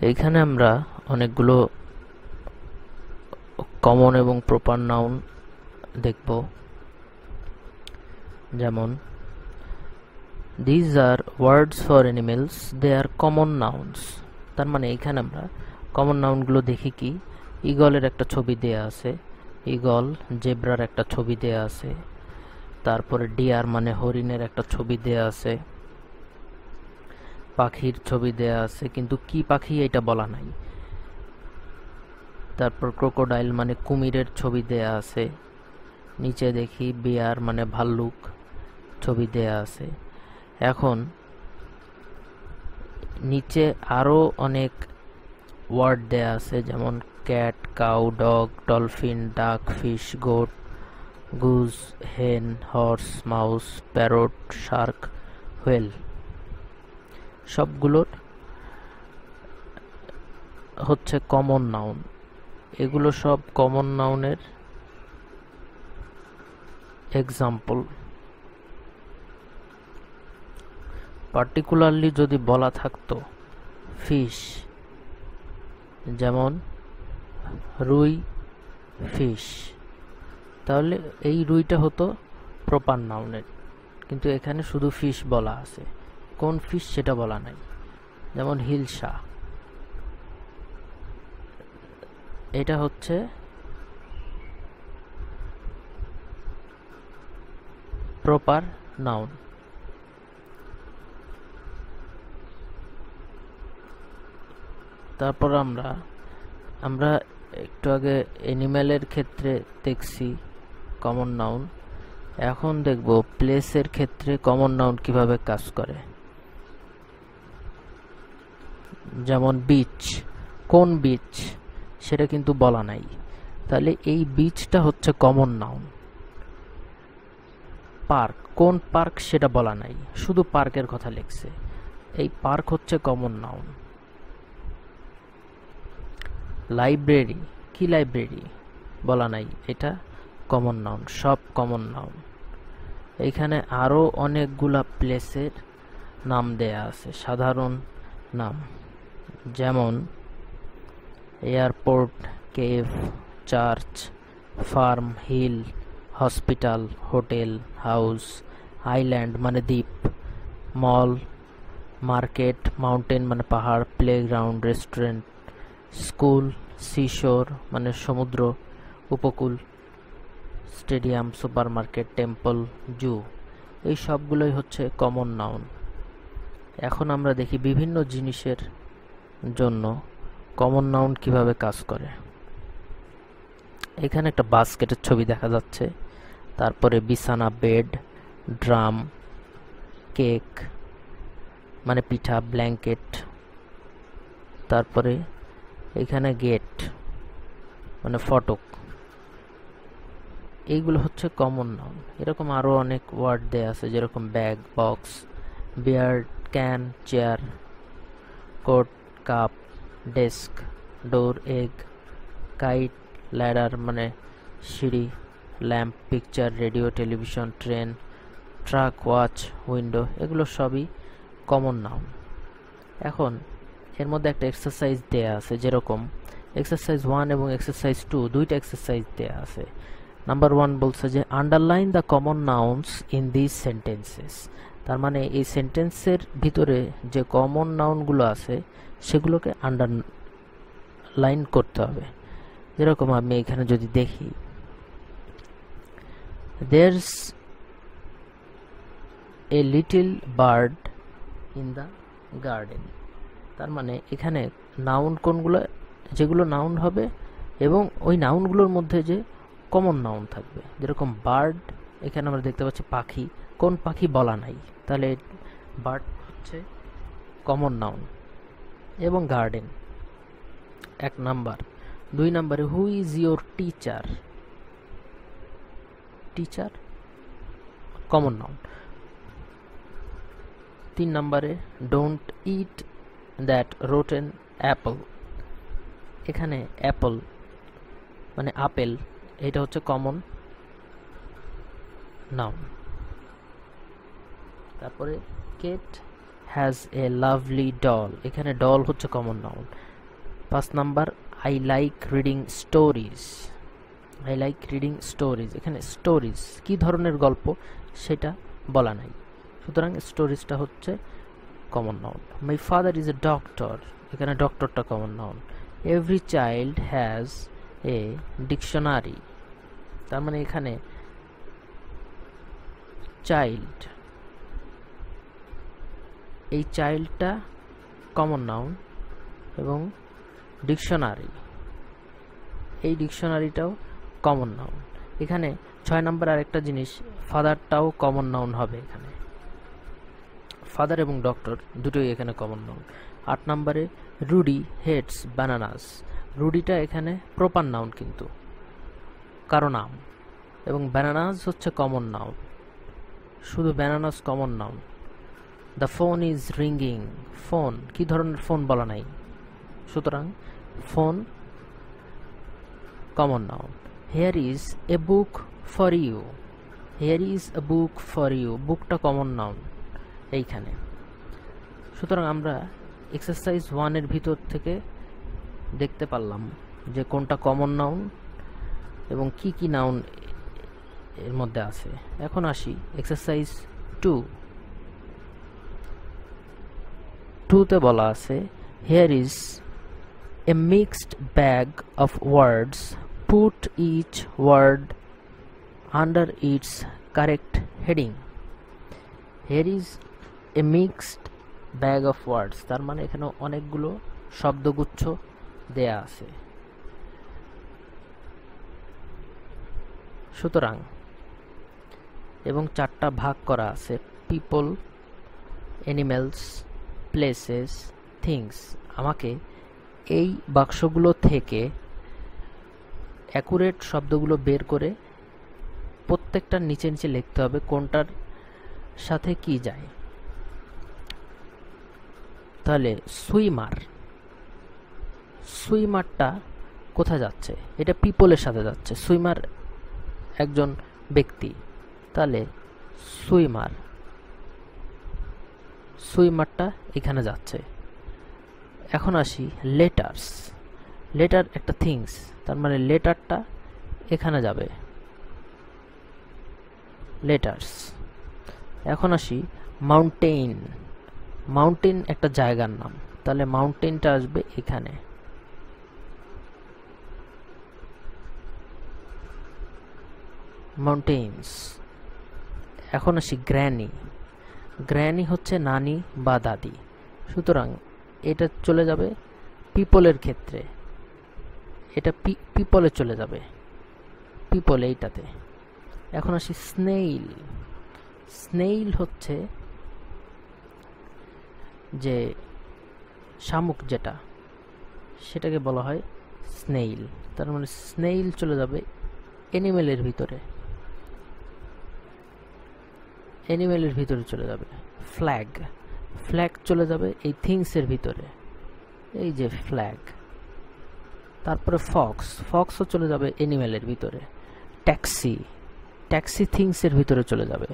এইখানে আমরা অনেকগুলো কমন এবং প্রপার নাউন দেখব। যেমন these are words for animals they are common nouns তার মানে এইখানে আমরা কমন নাউনগুলো দেখি কি? ইগলের একটা ছবি দেয়া আছে। ইগল জেব্রার একটা ছবি দেয়া আছে। তারপরে ডিয়ার মানে হরিণের একটা ছবি দেয়া আছে। পাখির ছবি দেয়া আছে, কিন্তু কি পাখি এটা বলা নাই। তারপর ক্রোকোডাইল মানে কুমিরের ছবি দেয়া আছে। নিচে দেখি বিয়ার মানে ভাল্লুক ছবি দেয়া আছে। এখন নিচে আরও অনেক ওয়ার্ড দেয়া আছে, যেমন cat cow dog dolphin duck fish goat goose hen horse mouse parrot shark whale সবগুলোর হচ্ছে কমন নাউন এগুলো সব কমন নাউনের এক্সাম্পল পার্টিকুলারলি যদি বলা থাকতো ফিশ যেমন রুই ফিশ তাহলে এই রুইটা হতো প্রপার নাউনের কিন্তু এখানে শুধু ফিশ বলা আছে। কোন ফিশ সেটা বলা নাই। যেমন হিলসা এটা হচ্ছে প্রপার নাউন তারপর আমরা আমরা একটু আগে অ্যানিম্যালের ক্ষেত্রে দেখছি কমন নাউন এখন দেখব প্লেসের ক্ষেত্রে কমন নাউন কীভাবে কাজ করে। যেমন বিচ কোন বিচ সেটা কিন্তু বলা নাই। তাহলে এই বিচটা হচ্ছে কমন নাউন পার্ক কোন পার্ক সেটা বলা নাই, শুধু পার্কের কথা লিখছে। এই পার্ক হচ্ছে কমন নাউন লাইব্রেরি কি লাইব্রেরি বলা নাই, এটা কমন নাউন সব কমন নাউন এখানে আরও অনেকগুলা প্লেসের নাম দেয়া আছে, সাধারণ নাম। যেমন airport, cave, church, farm hill, hospital, hotel, house, island মানে দ্বীপ, মল, মার্কেট, মাউন্টেন মানে পাহাড়, প্লেগ্রাউন্ড, রেস্টুরেন্ট, স্কুল, সিশোর মানে সমুদ্র, উপকূল, স্টেডিয়াম, সুপারমার্কেট, টেম্পল, জু। এই সবগুলোই হচ্ছে কমন নাউন। এখন আমরা দেখি বিভিন্ন জিনিসের জন্য কমন নাউন কীভাবে কাজ করে? এখানে একটা বাস্কেটের ছবি দেখা যাচ্ছে। তারপরে বিছানা বেড ড্রাম কেক মানে পিঠা ব্ল্যাঙ্কেট তারপরে এখানে গেট মানে ফটক। এইগুলো হচ্ছে কমন নাউন এরকম আরও অনেক ওয়ার্ড দেয়া আছে, যেরকম bag box beard can chair coat cup desk door egg kite ladder মানে সিঁড়ি lamp picture radio television train truck watch window এগুলো সবই কমন নাউন এখন, এর মধ্যে একটা এক্সারসাইজ দেয়া আছে যেরকম এক্সারসাইজ ওয়ান এবং এক্সারসাইজ টু দুইটা এক্সারসাইজ দেয়া আছে। নাম্বার ওয়ান বলছে যে underline the common nouns in this sentences তার মানে এই সেন্টেন্সের ভিতরে যে কমন নাউনগুলো আছে, সেগুলোকে আন্ডারলাইন করতে হবে। যেরকম আমি এখানে যদি দেখি there's a little bird in the garden তার মানে এখানে নাউন কোনগুলো, যেগুলো নাউন হবে এবং ওই নাউনগুলোর মধ্যে যে কমন নাউন থাকবে। যেরকম বার্ড এখানে আমরা দেখতে পাচ্ছি পাখি। কোন পাখি বলা নাই। তাহলে বার্ড হচ্ছে কমন নাউন এবং গার্ডেন। এক নাম্বার। দুই নাম্বারে, who is your teacher? Teacher? Common noun. তিন নাম্বারে, don't eat that rotten apple. এখানে অ্যাপল মানে আপেল, এটা হচ্ছে কমন নাউন। তারপরে Kate has a lovely doll এখানে ডল হচ্ছে কমন নাউন পাঁচ number I like reading stories I like reading stories এখানে স্টোরিজ কি ধরনের গল্প সেটা বলা নাই। সুতরাং স্টোরিজটা হচ্ছে common noun my father is a doctor এখানে ডক্টরটা common noun every child has a dictionary তার মানে এখানে চাইল্ড এই চাইল্ডটা কমন নাউন এবং ডিকশনারি এই ডিকশনারিটাও কমন নাউন এখানে ছয় নম্বর আরেকটা জিনিস ফাদারটাও কমন নাউন হবে এখানে। ফাদার এবং ডক্টর দুটোই এখানে কমন নাউন আট নম্বরে রুডি হেডস ব্যানানাস রুডিটা এখানে প্রপার নাউন কিন্তু। কারও নাম। এবং ব্যানানাস হচ্ছে কমন নাউন শুধু bananas common noun the phone is ringing phone কি ধরনের ফোন বলা নাই? সুতরাং phone common noun here is a book for you here is a book for you বুকটা কমন নাউন এইখানে। সুতরাং আমরা এক্সারসাইজ ওয়ানের ভিতর থেকে দেখতে পারলাম যে কোনটা কমন নাউন এবং কি কি নাউন এর মধ্যে আছে। এখন আসি। এক্সারসাইজ টু টুতে বলা আছে here is a mixed bag of words put each word under its correct heading here is a mixed bag of words তার মানে এখানে অনেকগুলো শব্দগুচ্ছ দেয়া আছে। সুতরাং, এবং চারটা ভাগ করা আছে পিপল অ্যানিমেলস প্লেসেস থিংস আমাকে এই বাক্সগুলো থেকে অ্যাকুরেট শব্দগুলো বের করে প্রত্যেকটার নিচে নিচে লিখতে হবে, কোনটার সাথে কি যায়। তাহলে সুইমার, সুইমারটা কোথায় যাচ্ছে? এটা পিপলের সাথে যাচ্ছে। সুইমার একজন ব্যক্তি। তাহলে সুইমার সুইমারটা এখানে যাচ্ছে। এখন আসি লেটার্স। লেটার একটা থিংস, তার মানে লেটারটা এখানে যাবে। লেটার্স। এখন আসি মাউন্টেইন। মাউন্টেন একটা জায়গার নাম। তাহলে মাউন্টেনটা আসবে এখানে। মাউন্টেইনস। এখন আসি গ্র্যানি। গ্র্যানি হচ্ছে নানি বা দাদি। সুতরাং এটা চলে যাবে পিপলের ক্ষেত্রে। এটা পিপলে চলে যাবে। পিপল এইটাতে। এখন আসি স্নেইল। স্নেইল হচ্ছে যে শামুক যেটা, সেটাকে বলা হয় স্নেইল। তার মানে স্নেইল চলে যাবে অ্যানিমেলের ভিতরে। অ্যানিমেলের ভিতরে চলে যাবে। ফ্ল্যাগ ফ্ল্যাগ চলে যাবে এই থিংসের ভিতরে। এই যে ফ্ল্যাগ তারপরে ফক্স ফক্সও চলে যাবে অ্যানিমেলের ভিতরে। ট্যাক্সি ট্যাক্সি থিংসের ভিতরে চলে যাবে।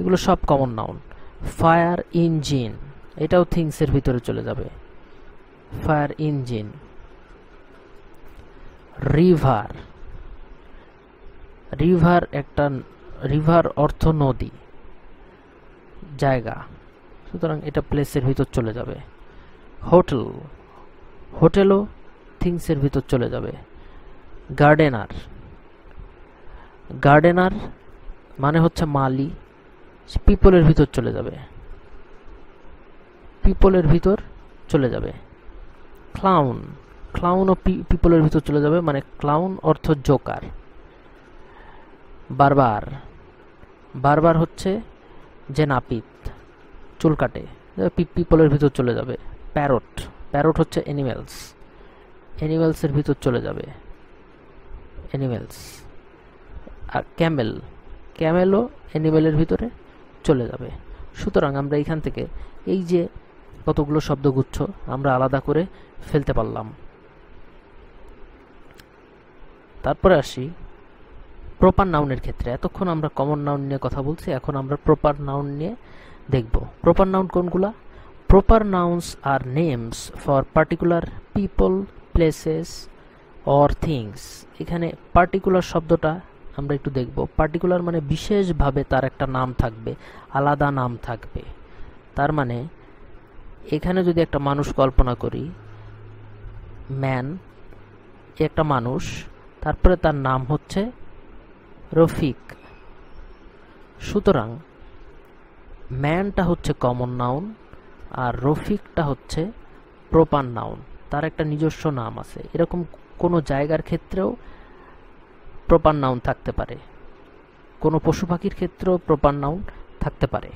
এগুলো সব কমন নাউন ফায়ার ইঞ্জিন এটাও থিংসের ভিতরে চলে যাবে। ফায়ার ইঞ্জিন রিভার রিভার একটা রিভার অর্থ নদী, জায়গা। সুতরাং এটা প্লেসের ভিতর চলে যাবে। হোটেল, হোটেলও থিংসের ভিতর চলে যাবে। গার্ডেনার গার্ডেনার মানে হচ্ছে মালি পিপলের ভিতর চলে যাবে। পিপলের ভিতর চলে যাবে। ক্লাউন ক্লাউনও পিপলের ভিতর চলে যাবে মানে ক্লাউন অর্থ জোকার বারবার বারবার হচ্ছে যে নাপিত, চুল কাটে পিপলের ভিতর চলে যাবে প্যারট প্যারট হচ্ছে অ্যানিমেলস অ্যানিমেলসের ভিতর চলে যাবে অ্যানিমেলস আর ক্যামেল ক্যামেলও অ্যানিমেলের ভিতরে চলে যাবে। সুতরাং আমরা এখান থেকে এই যে কতগুলো শব্দগুচ্ছ আমরা আলাদা করে ফেলতে পারলাম। তারপরে আসি প্রপার নাউনের ক্ষেত্রে। এতক্ষণ আমরা কমন নাউন নিয়ে কথা বলছি, এখন আমরা প্রপার নাউন নিয়ে দেখব। প্রপার নাউন কোনগুলা? Proper nouns are names for particular people places or things এখানে পার্টিকুলার শব্দটা আমরা একটু দেখব। পার্টিকুলার মানে বিশেষভাবে তার একটা নাম থাকবে, আলাদা নাম থাকবে। তার মানে এখানে যদি একটা মানুষ কল্পনা করি ম্যান একটা মানুষ, তারপরে তার নাম হচ্ছে রফিক। সুতরাং, ম্যানটা হচ্ছে কমন নাউন আর রফিকটা হচ্ছে প্রপার নাউন। তার একটা নিজস্ব নাম আছে। এরকম কোনো জায়গার ক্ষেত্রেও প্রপার নাউন থাকতে পারে। কোনো পশু পাখির ক্ষেত্রেও প্রপার নাউন থাকতে পারে।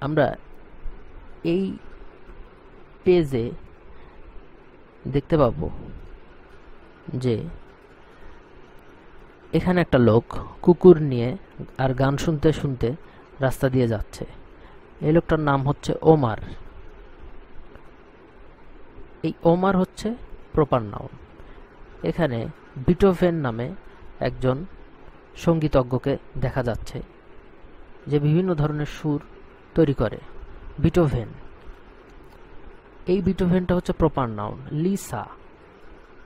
আমরা এই পেজে দেখতে পাবো যে এখানে একটা লোক কুকুর নিয়ে আর গান শুনতে শুনতে রাস্তা দিয়ে যাচ্ছে। এই লোকটার নাম হচ্ছে ওমার। এই ওমার হচ্ছে প্রপার নাউন। এখানে বিটোভেন নামে একজন সঙ্গীতজ্ঞকে দেখা যাচ্ছে, যে বিভিন্ন ধরনের সুর তৈরি করে। বিটোভেন। এই বিটোভেনটা হচ্ছে প্রপার নাউন, লিসা।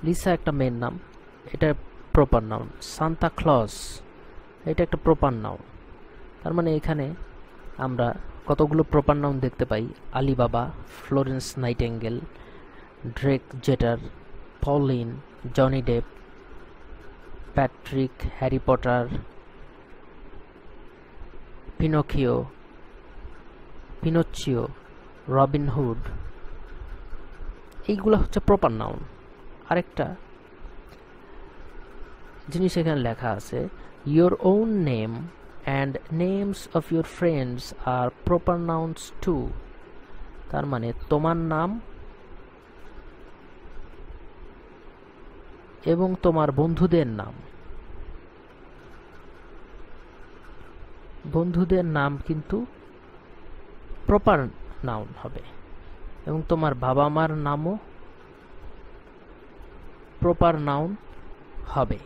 লিসা একটা মেয়ের নাম। এটা প্রপার নাউন সান্তা ক্লজ এটা একটা প্রপার নাউন তার মানে এখানে আমরা কতগুলো প্রপার নাউন দেখতে পাই? Ali Baba Florence Nightingale Drake Jeter Pauline Johnny Depp Patrick Harry Potter Pinocchio Pinocchio Robin Hood এইগুলো হচ্ছে প্রপার নাউন আরেকটা জিনিস এখানে লেখা আছে your own name and names of your friends are proper nouns too তার মানে তোমার নাম এবং তোমার বন্ধুদের নাম। বন্ধুদের নাম কিন্তু প্রপার নাউন হবে। এবং তোমার বাবা মার নামও প্রপার নাউন হবে।